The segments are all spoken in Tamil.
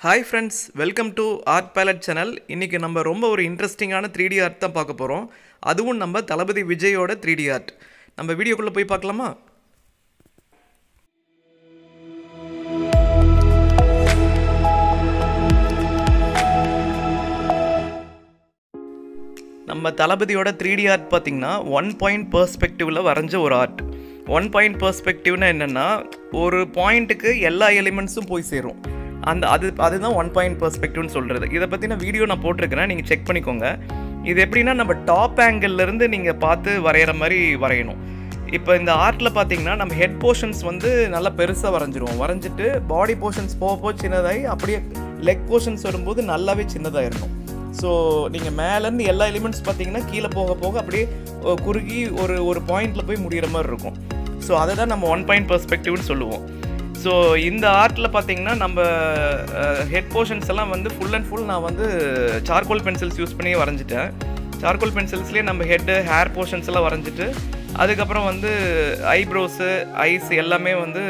Hi friends welcome to art palette channel இன்றைக்கி நம்ம ரொம்ப ஒரு இன்ட்ரெஸ்டிங்கான த்ரீ டி ஆர்ட் தான் பார்க்க போகிறோம் அதுவும் நம்ம தளபதி விஜயோட த்ரீ டி ஆர்ட் நம்ம வீடியோக்குள்ளே போய் பார்க்கலாமா? நம்ம தளபதியோட த்ரீ டி ஆர்ட் பார்த்திங்கன்னா ஒன் பாயிண்ட் பர்ஸ்பெக்டிவில் வரைஞ்ச ஒரு ஆர்ட் ஒன் பாயிண்ட் பர்ஸ்பெக்டிவ்னா என்னென்னா ஒரு பாயிண்ட்டுக்கு எல்லா எலிமெண்ட்ஸும் போய் சேரும். அந்த அது அதுதான் ஒன் பாயிண்ட் பெர்ஸ்பெக்டிவ்னு சொல்கிறது இதை பற்றின வீடியோ நான் போட்டிருக்கிறேன். நீங்கள் செக் பண்ணிக்கோங்க. இது எப்படின்னா நம்ம டாப் ஆங்கிள்லேருந்து நீங்கள் பார்த்து வரைகிற மாதிரி வரையணும். இப்போ இந்த ஆர்ட்டில் பார்த்தீங்கன்னா நம்ம ஹெட் போர்ஷன்ஸ் வந்து நல்லா பெருசாக வரைஞ்சிருவோம். வரைஞ்சிட்டு பாடி போர்ஷன்ஸ் போக போக சின்னதாகி அப்படியே லெக் போர்ஷன்ஸ் வரும்போது நல்லாவே சின்னதாகிடணும். ஸோ நீங்கள் மேலேருந்து எல்லா எலிமெண்ட்ஸ் பார்த்தீங்கன்னா கீழே போக போக அப்படியே குறுகி ஒரு ஒரு பாயிண்டில் போய் முடிகிற மாதிரி இருக்கும். ஸோ அதை தான் நம்ம ஒன் பாயிண்ட் பெர்ஸ்பெக்டிவ்னு சொல்லுவோம். ஸோ இந்த ஆர்ட்டில் பார்த்தீங்கன்னா நம்ம ஹெட் போர்ஷன்ஸ் எல்லாம் வந்து ஃபுல் அண்ட் ஃபுல் நான் வந்து சார்கோல் பென்சில்ஸ் யூஸ் பண்ணி வரைஞ்சிட்டேன். சார்கோல் பென்சில்ஸ்லேயே நம்ம ஹெட்டு ஹேர் போர்ஷன்ஸ் எல்லாம் வரைஞ்சிட்டு அதுக்கப்புறம் வந்து ஐப்ரோஸு ஐஸ் எல்லாமே வந்து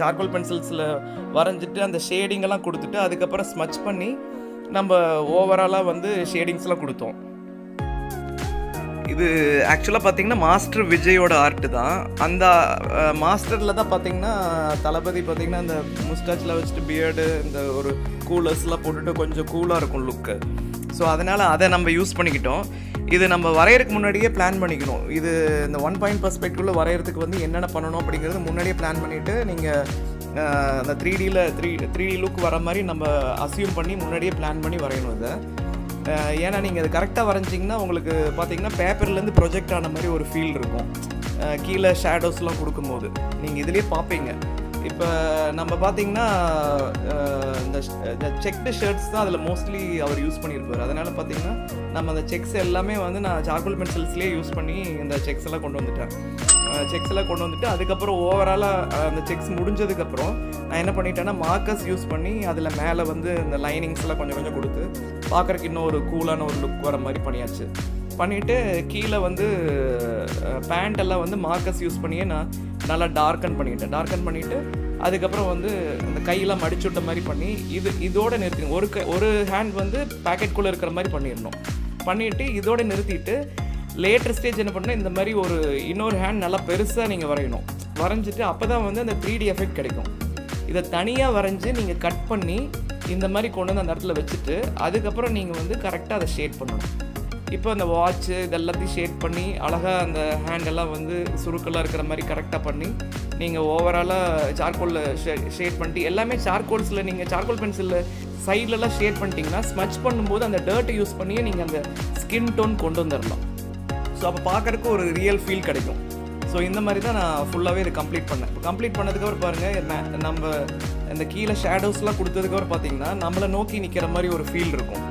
சார்கோல் பென்சில்ஸில் வரைஞ்சிட்டு அந்த ஷேடிங்கெல்லாம் கொடுத்துட்டு அதுக்கப்புறம் ஸ்மச் பண்ணி நம்ம ஓவராலாக வந்து ஷேடிங்ஸ்லாம் கொடுத்தோம். இது ஆக்சுவலாக பார்த்தீங்கன்னா மாஸ்டர் விஜயோட ஆர்ட் தான். அந்த மாஸ்டரில் தான் பார்த்தீங்கன்னா தளபதி பார்த்தீங்கன்னா அந்த முஸ்டாச்சில் வச்சுட்டு பியர்டு இந்த ஒரு கூலர்ஸ்லாம் போட்டுட்டு கொஞ்சம் கூலாக இருக்கும் லுக்கு ஸோ அதனால் அதை நம்ம யூஸ் பண்ணிக்கிட்டோம். இது நம்ம வரையறதுக்கு முன்னாடியே பிளான் பண்ணிக்கணும். இது இந்த ஒன் பாயிண்ட் பர்ஸ்பெக்டிவில் வரையறதுக்கு வந்து என்னென்ன பண்ணணும் அப்படிங்கிறது முன்னாடியே பிளான் பண்ணிவிட்டு நீங்கள் அந்த த்ரீ டியில் த்ரீ த்ரீ டி லுக் வர மாதிரி நம்ம அசியூம் பண்ணி முன்னாடியே பிளான் பண்ணி வரையணும் இதை. ஏன்னா நீங்கள் அது கரெக்டாக வரைஞ்சிங்கன்னா உங்களுக்கு பார்த்தீங்கன்னா பேப்பர்லேருந்து ப்ரொஜெக்ட் ஆன மாதிரி ஒரு ஃபீல் இருக்கும். கீழே ஷேடோஸ்லாம் கொடுக்கும்போது. நீங்கள் இதுலேயே பார்ப்பீங்க. இப்போ நம்ம பார்த்தீங்கன்னா இந்த இந்த செக்டு ஷர்ட்ஸ் தான் அதில் மோஸ்ட்லி அவர் யூஸ் பண்ணியிருப்பார் அதனால் பார்த்தீங்கன்னா நம்ம அந்த செக்ஸ் எல்லாமே வந்து நான் சார்கோல் பென்சில்ஸ்லேயே யூஸ் பண்ணி இந்த செக்ஸ் எல்லாம் கொண்டு வந்துட்டேன். செக்ஸ் எல்லாம் கொண்டு வந்துட்டு அதுக்கப்புறம் ஓவராலாக அந்த செக்ஸ் முடிஞ்சதுக்கப்புறம் நான் என்ன பண்ணிட்டேன்னா மார்க்கர்ஸ் யூஸ் பண்ணி அதில் மேலே வந்து இந்த லைனிங்ஸ்லாம் கொஞ்சம் கொஞ்சம் கொடுத்து பார்க்குறக்கு இன்னும் ஒரு கூலான ஒரு லுக் வர மாதிரி பண்ணியாச்சு. பண்ணிவிட்டு கீழே வந்து பேண்ட் எல்லாம் வந்து மார்க்கர்ஸ் யூஸ் பண்ணியே நான் நல்லா டார்க்கன் பண்ணிட்டேன் டார்க்கன் பண்ணிவிட்டு அதுக்கப்புறம் வந்து அந்த கையெல்லாம் மடிச்சு விட்ட மாதிரி பண்ணி இது இதோட நிறுத்தி ஒரு க ஒரு ஹேண்ட் வந்து பேக்கெட்குள்ளே இருக்கிற மாதிரி பண்ணிடணும். பண்ணிவிட்டு இதோட நிறுத்திட்டு லேட்டர் ஸ்டேஜ் என்ன பண்ணால் இந்த மாதிரி ஒரு இன்னொரு ஹேண்ட் நல்லா பெருசாக நீங்கள் வரையணும். வரைஞ்சிட்டு அப்போ தான் வந்து அந்த த்ரீ டி எஃபெக்ட் கிடைக்கும். இதை தனியாக வரைஞ்சி நீங்கள் கட் பண்ணி இந்த மாதிரி கொண்டு வந்து அந்த இடத்துல வச்சுட்டு அதுக்கப்புறம் நீங்கள் வந்து கரெக்டாக அதை ஷேட் பண்ணணும். இப்போ அந்த வாட்ச்சு இதெல்லாத்தையும் ஷேட் பண்ணி அழகாக அந்த ஹேண்டெல்லாம் வந்து சுருக்கெல்லாம் இருக்கிற மாதிரி கரெக்டாக பண்ணி நீங்கள் ஓவராலாக சார்கோலில் ஷேட் பண்ணிட்டு எல்லாமே சார்கோல்ஸில் நீங்கள் சார்கோல் பென்சிலில் சைட்லலாம் ஷேட் பண்ணிட்டீங்கன்னா ஸ்மச் பண்ணும்போது அந்த டர்ட்டை யூஸ் பண்ணியே நீங்கள் அந்த ஸ்கின் டோன் கொண்டு வந்துடலாம் ஸோ அப்போ பார்க்குறக்கு ஒரு ரியல் ஃபீல் கிடைக்கும். ஸோ இந்த மாதிரி தான் நான் ஃபுல்லாகவே இது கம்ப்ளீட் பண்ணேன். இப்போ கம்ப்ளீட் பண்ணதுக்கப்புறம் பாருங்கள் நம்ம இந்த கீழே ஷேடோஸ்லாம் கொடுத்ததுக்கப்புறம் பார்த்தீங்கன்னா நம்மளை நோக்கி நிற்கிற மாதிரி ஒரு ஃபீல் இருக்கும்.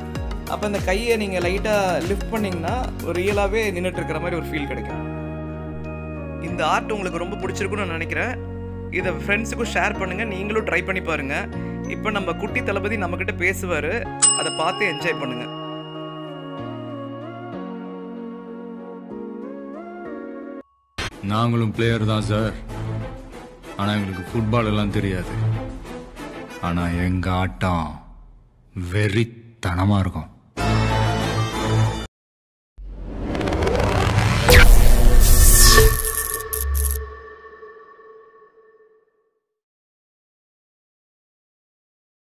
அப்போ இந்த கையை நீங்கள் லைட்டாக லிஃப்ட் பண்ணிங்கன்னா ஒரு ரியலாகவே நின்றுட்டு இருக்கிற மாதிரி ஒரு ஃபீல் கிடைக்கும். இந்த ஆர்ட் உங்களுக்கு ரொம்ப பிடிச்சிருக்குன்னு நான் நினைக்கிறேன். இதை ஃப்ரெண்ட்ஸுக்கும் ஷேர் பண்ணுங்கள் நீங்களும் ட்ரை பண்ணி பாருங்கள் இப்போ நம்ம குட்டி தளபதி நம்மக்கிட்ட பேசுவார். அதை பார்த்து என்ஜாய் பண்ணுங்கள் நாங்களும் பிளேயர் தான் சார் ஆனால் எங்களுக்கு ஃபுட்பால் எல்லாம் தெரியாது. ஆனால் எங்கள் ஆட்டம் வெறித்தனமாக இருக்கும்.